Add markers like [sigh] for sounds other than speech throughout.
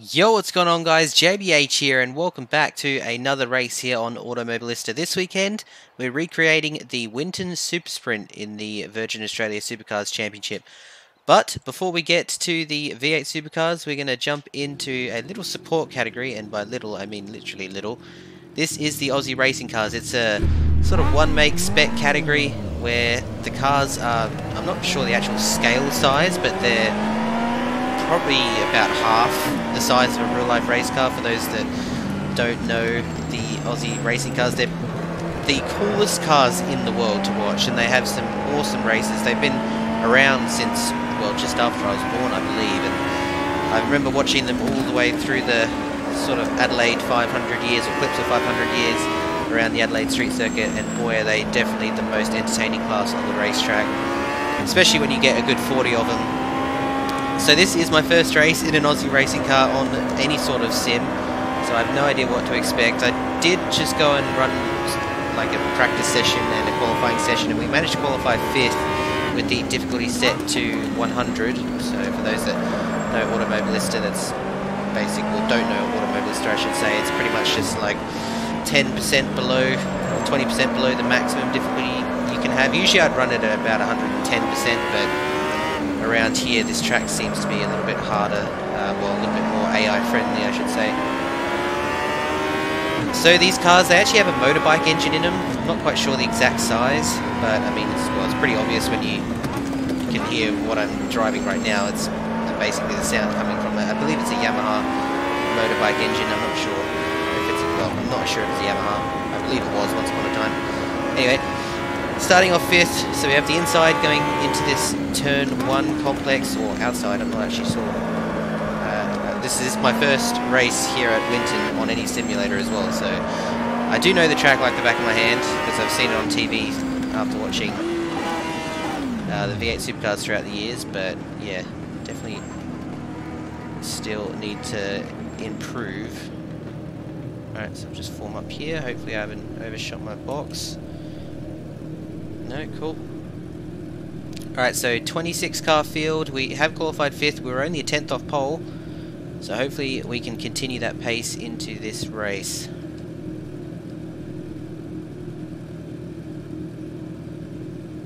Yo, what's going on guys? JBH here and welcome back to another race here on Automobilista. This weekend, we're recreating the Winton Super Sprint in the Virgin Australia Supercars Championship. But before we get to the V8 Supercars, we're going to jump into a little support category, and by little, I mean literally little. This is the Aussie Racing Cars. It's a sort of one-make spec category where the cars are, I'm not sure the actual scale size, but they're probably about half the size of a real life race car for those that don't know the Aussie racing cars. They're the coolest cars in the world to watch and they have some awesome races. They've been around since, well, just after I was born, I believe. And I remember watching them all the way through the sort of Adelaide 500 years or clips of 500 years around the Adelaide Street Circuit. And boy, are they definitely the most entertaining class on the racetrack. Especially when you get a good 40 of them so this is my first race in an Aussie racing car on any sort of sim, so I have no idea what to expect. I did just go and run like a practice session and a qualifying session, and we managed to qualify fifth with the difficulty set to 100. So for those that know Automobilista, that's basic, or don't know Automobilista, I should say, it's pretty much just like 10% below, 20% below the maximum difficulty you can have. Usually I'd run it at about 110%, but around here this track seems to be a little bit harder, uh, well a little bit more AI friendly I should say. So these cars, they actually have a motorbike engine in them. I'm not quite sure the exact size, but I mean, it's, well, it's pretty obvious when you, can hear what I'm driving right now. It's basically the sound coming from, a, I believe it's a Yamaha motorbike engine. I'm not sure if it's, well, I'm not sure if it's a Yamaha. I believe it was once upon a time. Anyway, Starting off fifth, so we have the inside going into this turn one complex, or outside, I'm not actually sure. Uh, this is my first race here at Winton on any simulator as well, so I do know the track like the back of my hand, because I've seen it on TV after watching uh, the V8 Supercars throughout the years, but yeah, definitely still need to improve. Alright, so I'll just form up here, hopefully I haven't overshot my box. No, cool. Alright, so 26 car field. We have qualified 5th. We're only a 10th off pole. So hopefully we can continue that pace into this race.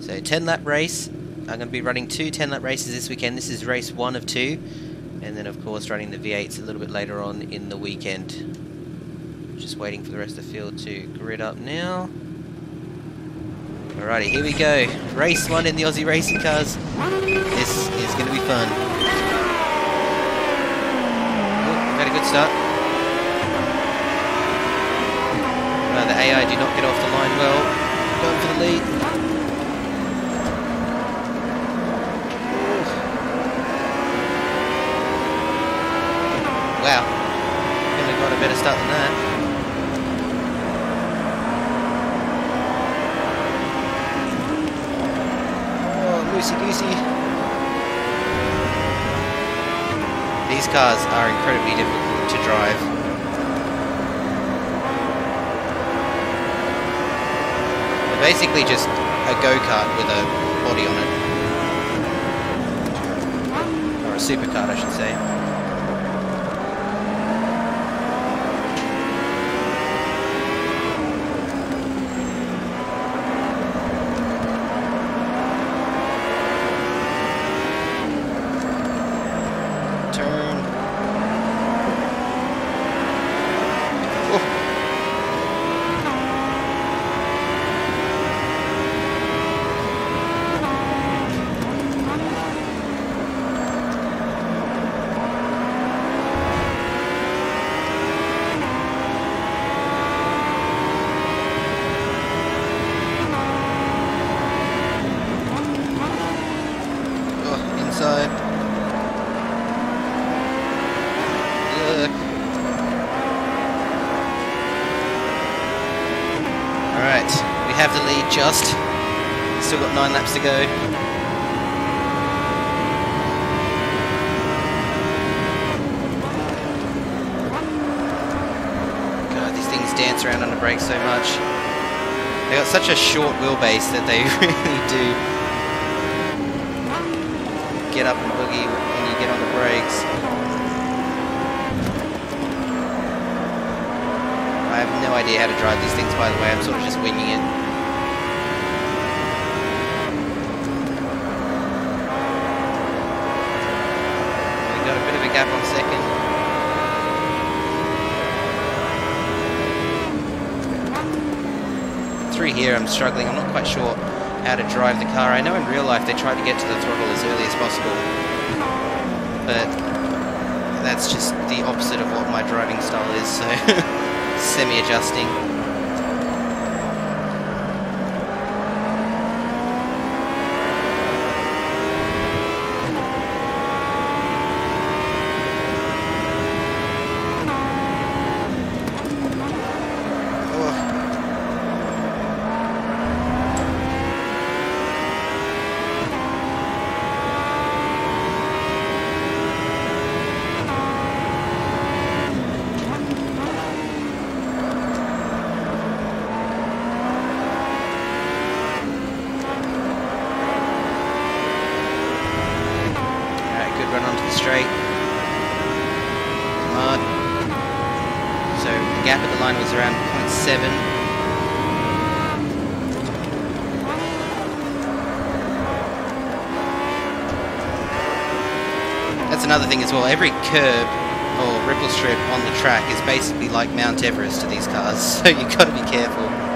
So 10 lap race. I'm going to be running two 10 lap races this weekend. This is race one of two. And then of course running the V8s a little bit later on in the weekend. Just waiting for the rest of the field to grid up now. Alrighty, here we go. Race one in the Aussie racing cars. This is going to be fun. Oh, had a good start. Well, the AI do not get off the line well. Going for the lead. Wow. Could have got a better start than that. loosey-goosey. These cars are incredibly difficult to drive. They're basically just a go-kart with a body on it. Or a supercar, I should say. just. Still got nine laps to go. these things dance around on the brakes so much. They got such a short wheelbase that they [laughs] really do get up and boogie when you get on the brakes. I have no idea how to drive these things by the way, I'm sort of just winging it. Here, I'm struggling. I'm not quite sure how to drive the car. I know in real life they try to get to the throttle as early as possible, but that's just the opposite of what my driving style is, so [laughs] semi-adjusting. straight. Come on. So the gap at the line was around 0.7. That's another thing as well. Every curb or ripple strip on the track is basically like Mount Everest to these cars, [laughs] so you've got to be careful.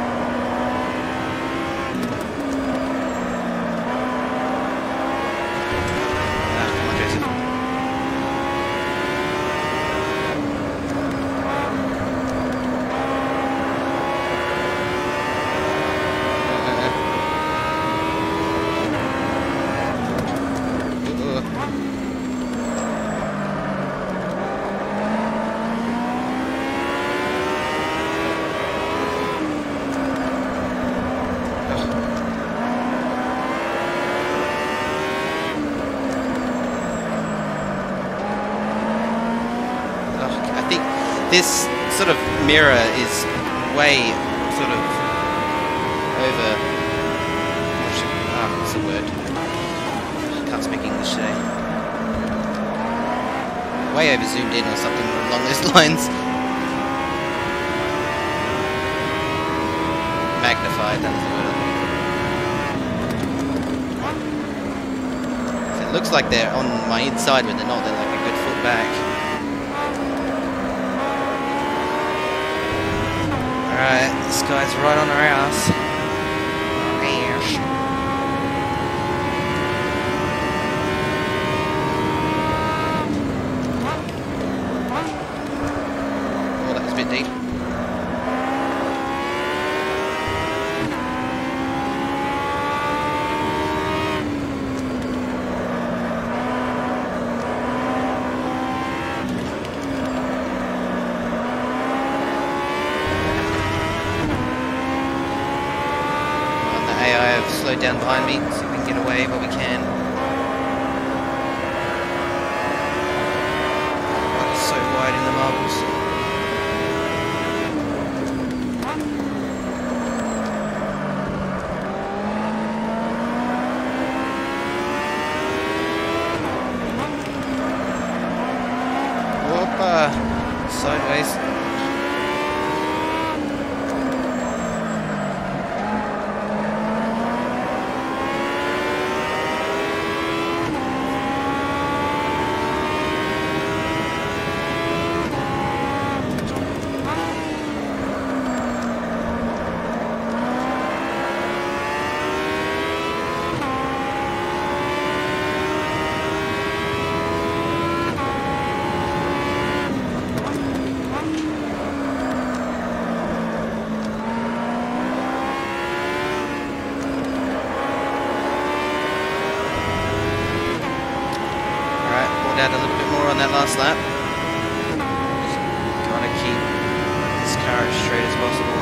this sort of mirror is way sort of over. Ah, what's the word? Can't speak English today. Way over zoomed in or something along those [laughs] lines. Magnified, that's the word. it looks like they're on my inside when they're not, they're like a good foot back. Alright, this guy's right on our ass. Oh, that was a bit deep. Slowed down behind me, see if we can get away while we can. Oh, so wide in the marbles. Sideways. Out a little bit more on that last lap. Just to keep this car as straight as possible.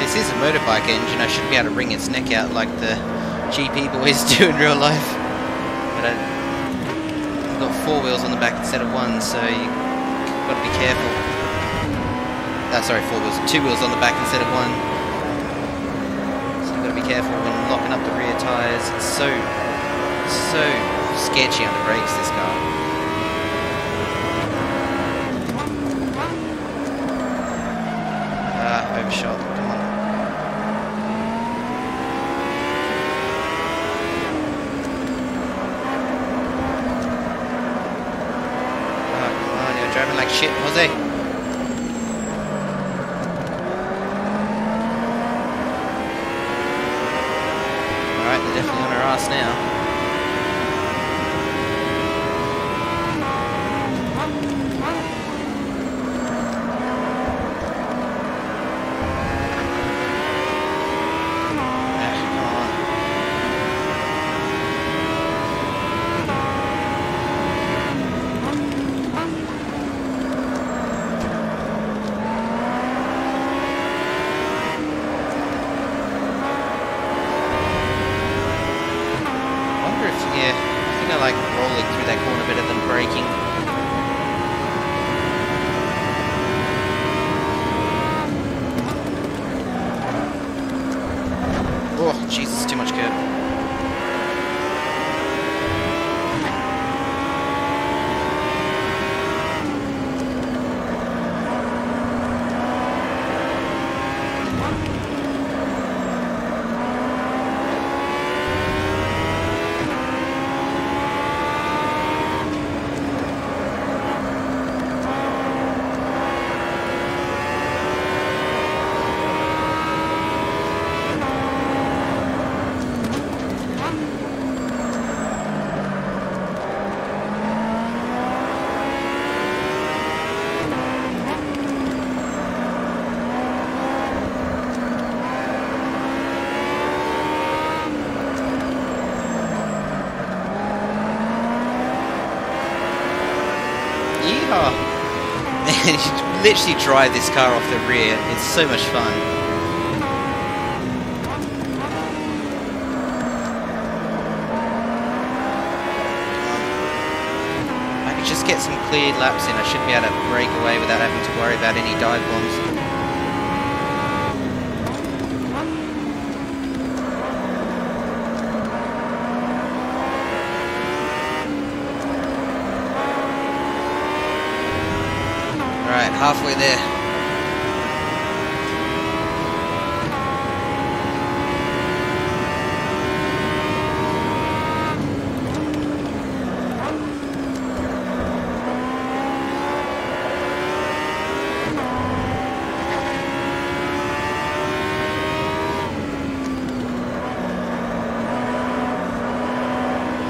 this is a motorbike engine, I should be able to wring its neck out like the GP boys [laughs] do in real life. But I've got four wheels on the back instead of one, so you've got to be careful. Uh, sorry, four wheels. Two wheels on the back instead of one. So you've got to be careful when locking up the rear tyres. It's so, so sketchy on the brakes, this car. Ah, overshot. Come on. Ah, come on, you're driving like shit, Jose. Alright, they're definitely on our ass now. Ah, come on. I wonder if, yeah, I think I like rolling through that corner better than braking. Oh, Jesus, too much curb. Yeehaw! Man, you should literally drive this car off the rear. It's so much fun. I could just get some cleared laps in, I should be able to break away without having to worry about any dive bombs. Alright, halfway there.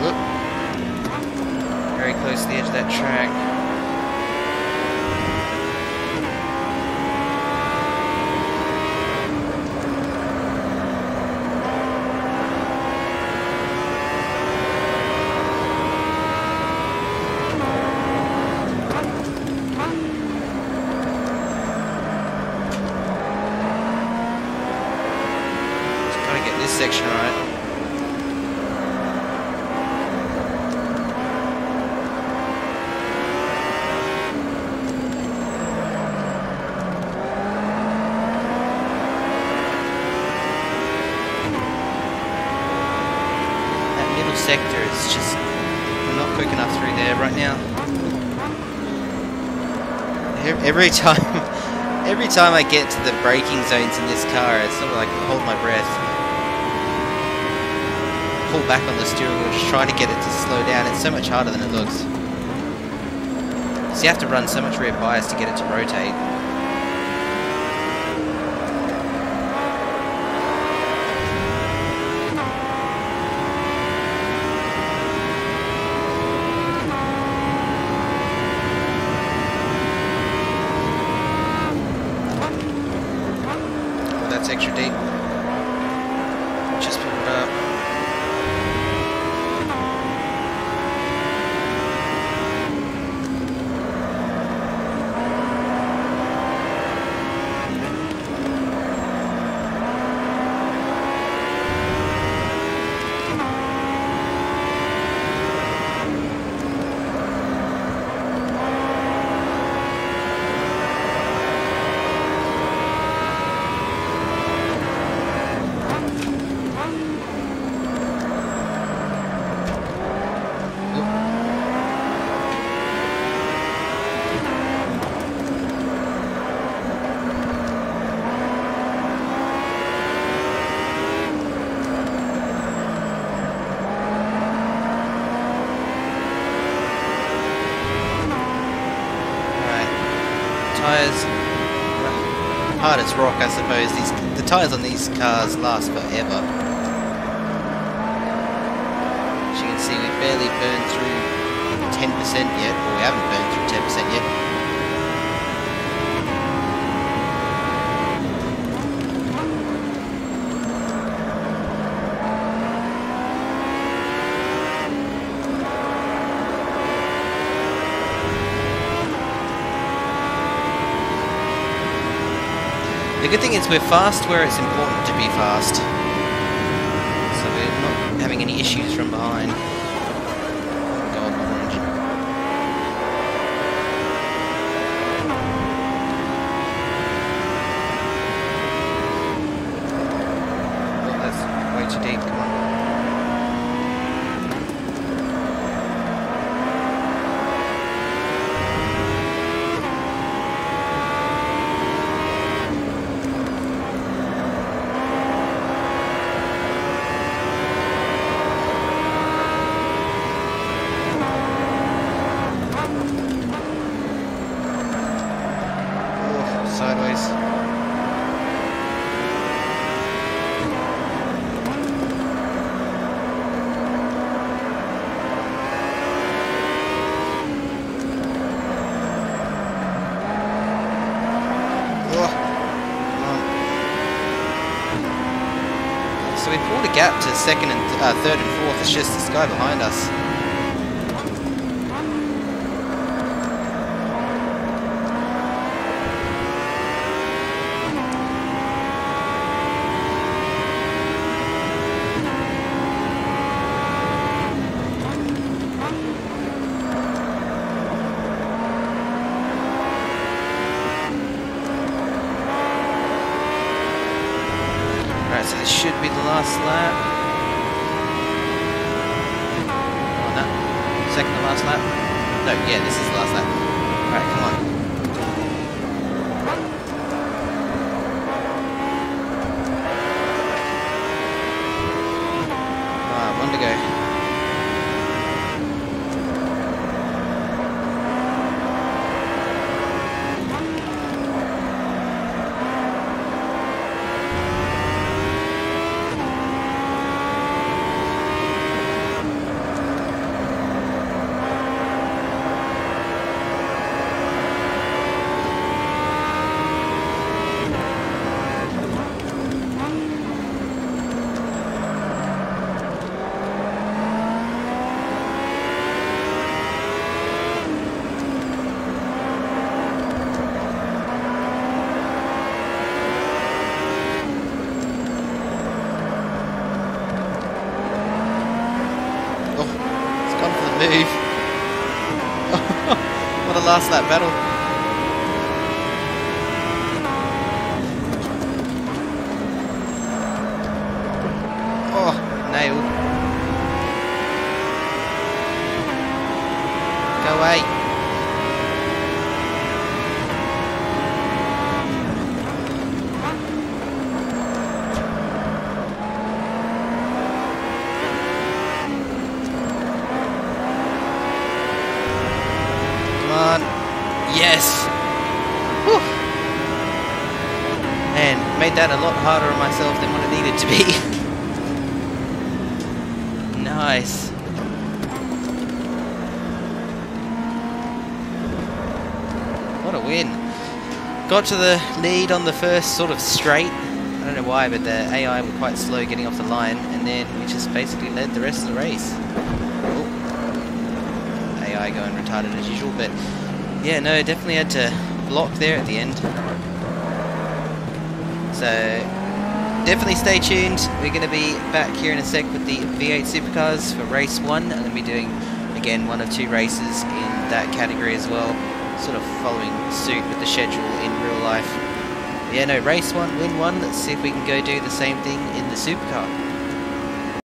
Whoop. Very close to the edge of that track. Just gotta get this section right. Sector is just not quick enough through there right now. Every time, [laughs] every time I get to the braking zones in this car, it's sort of like hold my breath, pull back on the steering wheel, just try to get it to slow down. It's so much harder than it looks. So you have to run so much rear bias to get it to rotate. Extra deep. As rock, I suppose. These the tyres on these cars last forever. As you can see, we barely burned through 10% yet, or we haven't burned through 10% yet. Good thing is we're fast where it's important to be fast. So we're not having any issues from behind. Oh, that's way too deep, come on. Oh, sideways. Oh, come on. We pulled a gap to second and uh, third and fourth. It's just this guy behind us. Right, so this should be the last lap. Oh, no. Second to last lap? No, yeah, this is the last lap. Alright, come on. Ah, one to go. Oh, it's gone for the move. Last lap battle. Oh, nailed. Go away. Come on. Yes. Whew. And made that a lot harder on myself than what it needed to be. nice. What a win. Got to the lead on the first sort of straight. I don't know why, but the AI were quite slow getting off the line, and then we just basically led the rest of the race. AI going retarded as usual, but yeah, no, definitely had to block there at the end. So definitely stay tuned. We're going to be back here in a sec with the V8 supercars for race one. I'm going to be doing again one of two races in that category as well, sort of following suit with the schedule in real life. Yeah, no, race one, win one. Let's see if we can go do the same thing in the supercar.